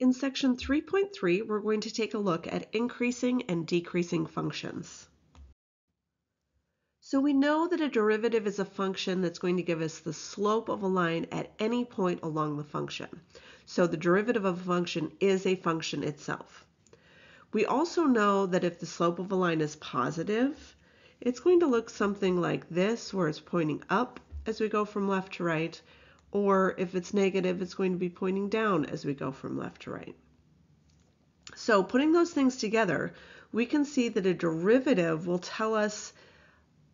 In section 3.3, we're going to take a look at increasing and decreasing functions. So we know that a derivative is a function that's going to give us the slope of a line at any point along the function. So the derivative of a function is a function itself. We also know that if the slope of a line is positive, it's going to look something like this, where it's pointing up as we go from left to right, or if it's negative, it's going to be pointing down as we go from left to right. So putting those things together, we can see that a derivative will tell us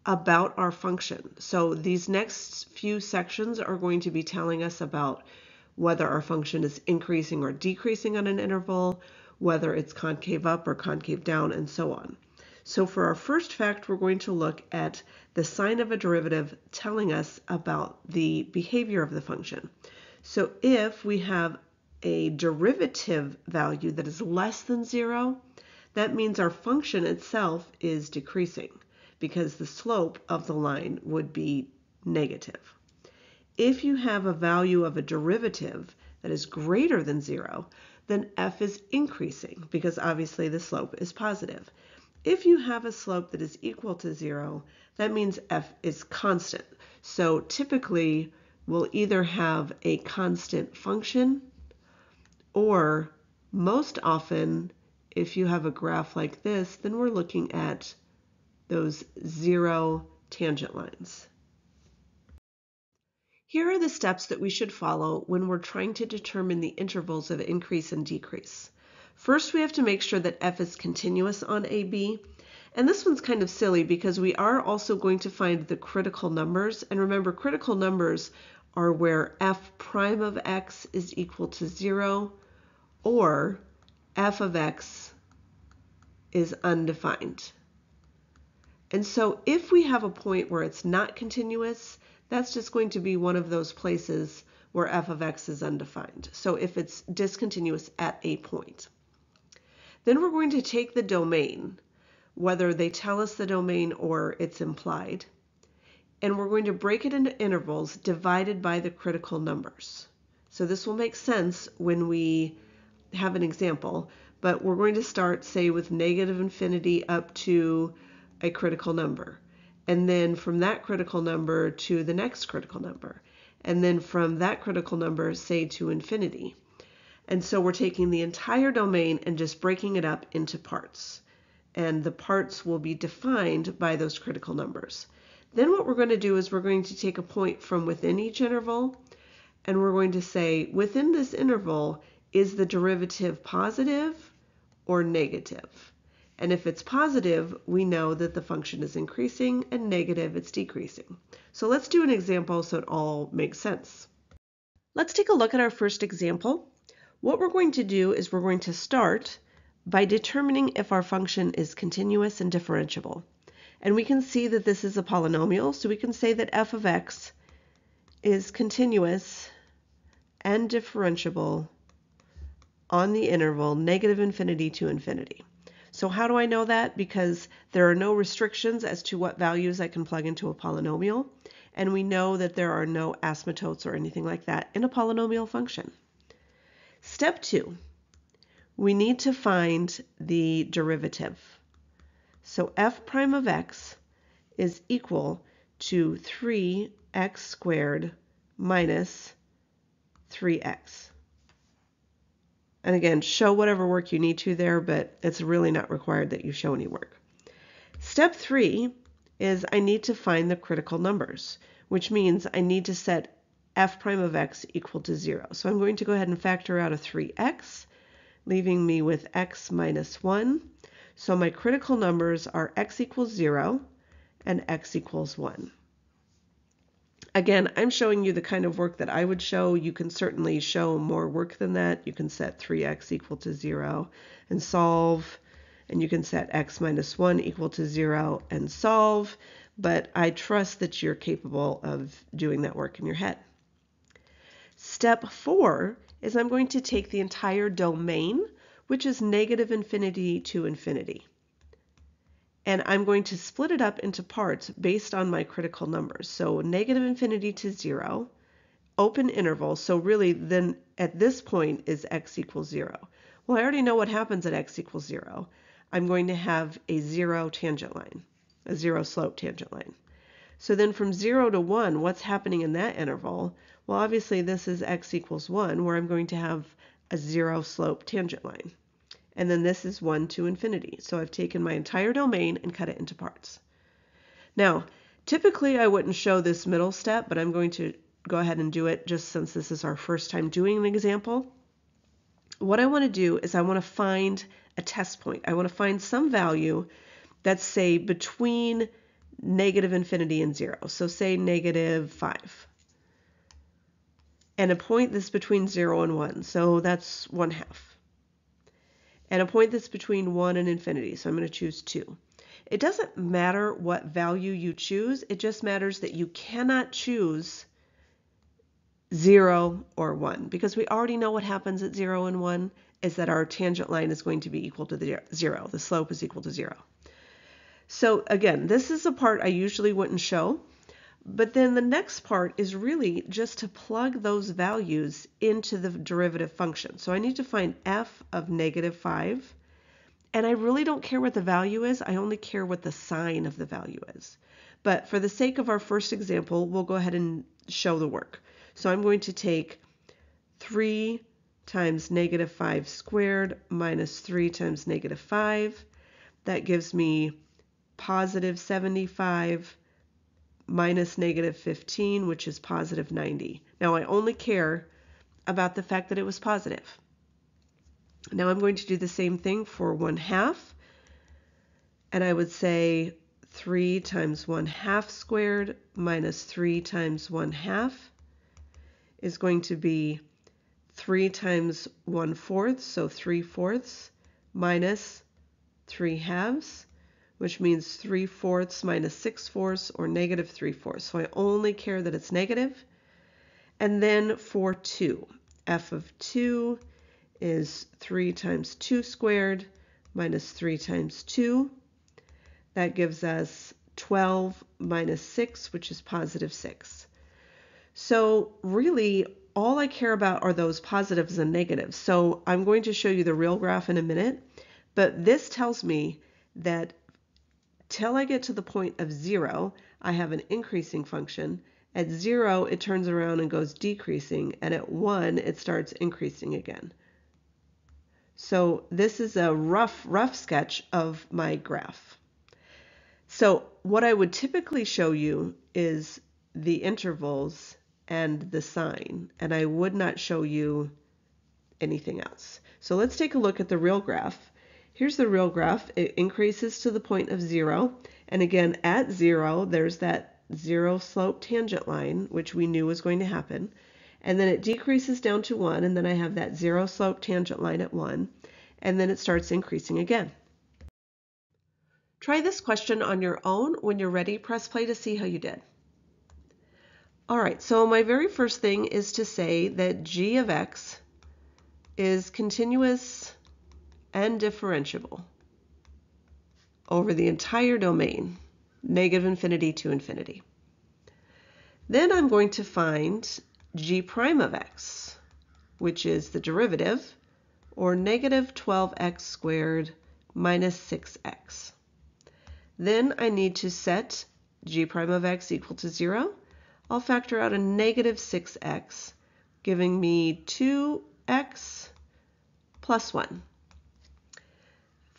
about our function. So these next few sections are going to be telling us about whether our function is increasing or decreasing on an interval, whether it's concave up or concave down, and so on. So for our first fact, we're going to look at the sign of a derivative telling us about the behavior of the function. So if we have a derivative value that is less than zero, that means our function itself is decreasing because the slope of the line would be negative. If you have a value of a derivative that is greater than zero, then f is increasing because obviously the slope is positive. If you have a slope that is equal to zero, that means f is constant. So typically, we'll either have a constant function, or most often, if you have a graph like this, then we're looking at those zero tangent lines. Here are the steps that we should follow when we're trying to determine the intervals of increase and decrease. First, we have to make sure that f is continuous on AB. And this one's kind of silly because we are also going to find the critical numbers. And remember, critical numbers are where f prime of x is equal to 0 or f of x is undefined. And so if we have a point where it's not continuous, that's just going to be one of those places where f of x is undefined. So if it's discontinuous at a point. Then we're going to take the domain, whether they tell us the domain or it's implied, and we're going to break it into intervals divided by the critical numbers. So this will make sense when we have an example, but we're going to start, say, with negative infinity up to a critical number, and then from that critical number to the next critical number, and then from that critical number, say, to infinity. And so we're taking the entire domain and just breaking it up into parts. And the parts will be defined by those critical numbers. Then what we're going to do is we're going to take a point from within each interval and we're going to say within this interval is the derivative positive or negative. And if it's positive, we know that the function is increasing and negative, it's decreasing. So let's do an example so it all makes sense. Let's take a look at our first example. What we're going to do is we're going to start by determining if our function is continuous and differentiable. And we can see that this is a polynomial, so we can say that f of x is continuous and differentiable on the interval negative infinity to infinity. So how do I know that? Because there are no restrictions as to what values I can plug into a polynomial, and we know that there are no asymptotes or anything like that in a polynomial function. Step two, we need to find the derivative. So f prime of x is equal to 3x squared minus 3x. And again, show whatever work you need to there, but it's really not required that you show any work. Step three is I need to find the critical numbers, which means I need to set f prime of x equal to 0. So I'm going to go ahead and factor out a 3x, leaving me with x minus 1. So my critical numbers are x equals 0 and x equals 1. Again, I'm showing you the kind of work that I would show. You can certainly show more work than that. You can set 3x equal to 0 and solve, and you can set x minus 1 equal to 0 and solve, but I trust that you're capable of doing that work in your head. Step four is I'm going to take the entire domain, which is negative infinity to infinity. And I'm going to split it up into parts based on my critical numbers. So negative infinity to zero, open interval, so really then at this point is x equals 0. Well, I already know what happens at x equals 0. I'm going to have a 0 tangent line, a 0 slope tangent line. So then from 0 to 1, what's happening in that interval? Well, obviously this is x equals 1, where I'm going to have a 0 slope tangent line. And then this is 1 to infinity. So I've taken my entire domain and cut it into parts. Now, typically I wouldn't show this middle step, but I'm going to go ahead and do it just since this is our first time doing an example. What I want to do is I want to find a test point. I want to find some value that's say between negative infinity and zero. So say negative five. And a point that's between zero and one. So that's one half. And a point that's between one and infinity. So I'm going to choose two. It doesn't matter what value you choose. It just matters that you cannot choose 0 or 1 because we already know what happens at 0 and 1 is that our tangent line is going to be equal to the 0. The slope is equal to 0. So again, this is a part I usually wouldn't show, but then the next part is really just to plug those values into the derivative function. So I need to find f of negative 5, and I really don't care what the value is, I only care what the sign of the value is. But for the sake of our first example, we'll go ahead and show the work. So I'm going to take 3 times negative 5 squared minus 3 times negative 5. That gives me positive 75 minus negative 15, which is positive 90. Now I only care about the fact that it was positive. Now I'm going to do the same thing for 1 half. And I would say 3 times 1 half squared minus 3 times 1 half is going to be 3 times 1 fourth, so 3 fourths, minus 3 halves, which means 3 fourths minus 6 fourths, or negative 3 fourths. So I only care that it's negative. And then for 2, f of 2 is 3 times 2 squared minus 3 times 2. That gives us 12 minus 6, which is positive 6. So really, all I care about are those positives and negatives. So I'm going to show you the real graph in a minute, but this tells me that till I get to the point of zero, I have an increasing function. At zero, it turns around and goes decreasing, and at one, it starts increasing again. So this is a rough, rough sketch of my graph. So what I would typically show you is the intervals and the sign, and I would not show you anything else. So let's take a look at the real graph. Here's the real graph. It increases to the point of zero. And again, at zero, there's that zero slope tangent line, which we knew was going to happen. And then it decreases down to one, and then I have that zero slope tangent line at one. And then it starts increasing again. Try this question on your own. When you're ready, press play to see how you did. All right, so my very first thing is to say that g of x is continuous and differentiable over the entire domain, negative infinity to infinity. Then I'm going to find g prime of x, which is the derivative, or negative 12x squared minus 6x. Then I need to set g prime of x equal to 0 I'll factor out a negative 6x, giving me 2x plus 1.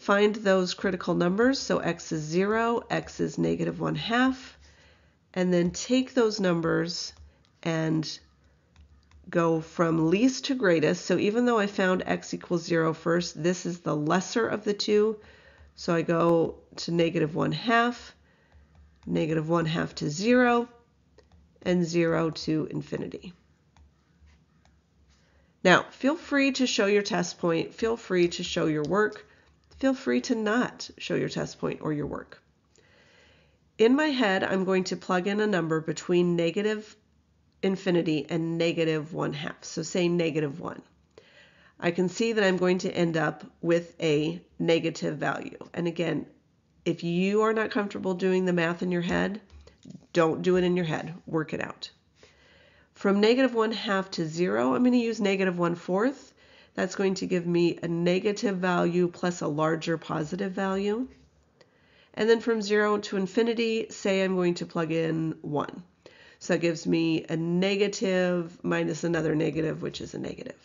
Find those critical numbers, so x is 0, x is negative 1 half, and then take those numbers and go from least to greatest. So even though I found x equals 0 first, this is the lesser of the two. So I go to negative 1 half, negative 1 half to 0, and 0 to infinity. Now, feel free to show your test point, feel free to show your work, feel free to not show your test point or your work. In my head, I'm going to plug in a number between negative infinity and negative 1 half, so say negative 1. I can see that I'm going to end up with a negative value. And again, if you are not comfortable doing the math in your head, don't do it in your head. Work it out. From negative 1 half to 0, I'm going to use negative 1 fourth. That's going to give me a negative value plus a larger positive value. And then from 0 to infinity, say I'm going to plug in 1. So that gives me a negative minus another negative, which is a negative.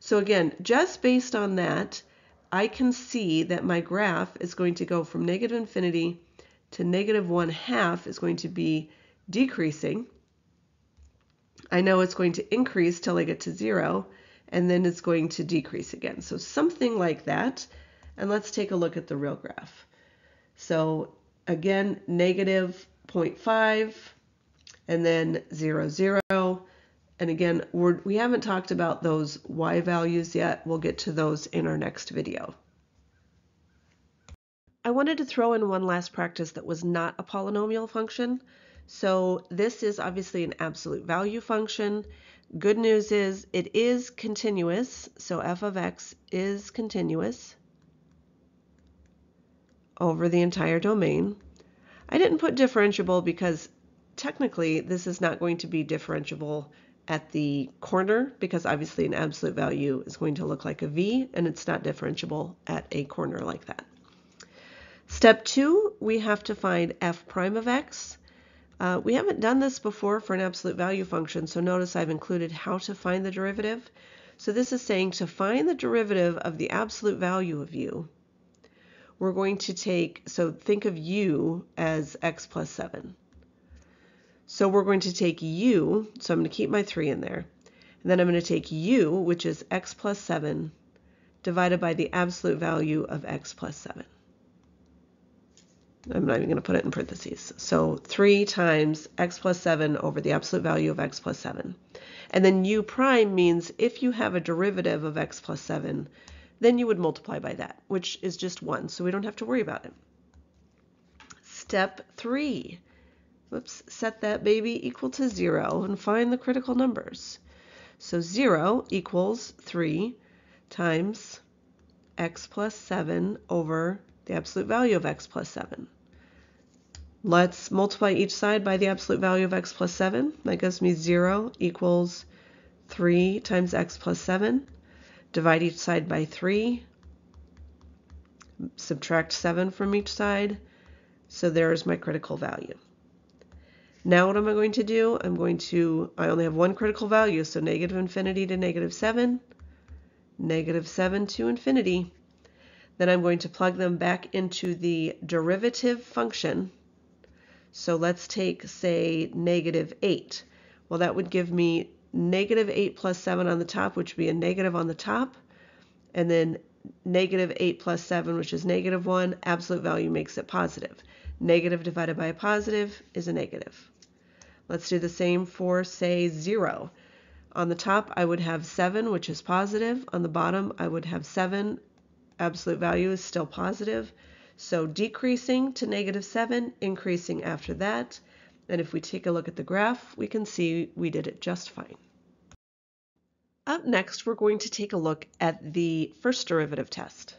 So again, just based on that, I can see that my graph is going to go from negative infinity to negative 1 half is going to be decreasing. I know it's going to increase till I get to 0, and then it's going to decrease again. So something like that. And let's take a look at the real graph. So again, negative 0.5, and then 0, 0. And again, we're, we haven't talked about those y values yet. We'll get to those in our next video. I wanted to throw in one last practice that was not a polynomial function. So this is obviously an absolute value function. Good news is it is continuous, so f of x is continuous over the entire domain. I didn't put differentiable because technically this is not going to be differentiable at the corner because obviously an absolute value is going to look like a v and it's not differentiable at a corner like that. Step two, we have to find f prime of x. Uh, we haven't done this before for an absolute value function, so notice I've included how to find the derivative. So this is saying to find the derivative of the absolute value of u, we're going to take, so think of u as x plus 7. So we're going to take u, so I'm going to keep my 3 in there. And then I'm going to take u, which is x plus 7, divided by the absolute value of x plus 7. I'm not even going to put it in parentheses. So 3 times x plus 7 over the absolute value of x plus 7. And then u prime means if you have a derivative of x plus 7, then you would multiply by that, which is just 1, so we don't have to worry about it. Step 3 whoops, set that baby equal to 0 and find the critical numbers. So 0 equals 3 times x plus 7 over the absolute value of x plus 7. Let's multiply each side by the absolute value of x plus 7. That gives me 0 equals 3 times x plus 7. Divide each side by 3. Subtract 7 from each side. So there's my critical value. Now what am I going to do? I'm going to, I only have one critical value, so negative infinity to negative 7, negative 7 to infinity. Then I'm going to plug them back into the derivative function. So let's take, say, negative 8. Well, that would give me negative 8 plus 7 on the top, which would be a negative on the top, and then negative 8 plus 7, which is negative 1, absolute value makes it positive. Negative divided by a positive is a negative. Let's do the same for, say, 0. On the top, I would have 7, which is positive. On the bottom, I would have 7. Absolute value is still positive. So decreasing to negative 7, increasing after that. And if we take a look at the graph, we can see we did it just fine. Up next, we're going to take a look at the first derivative test.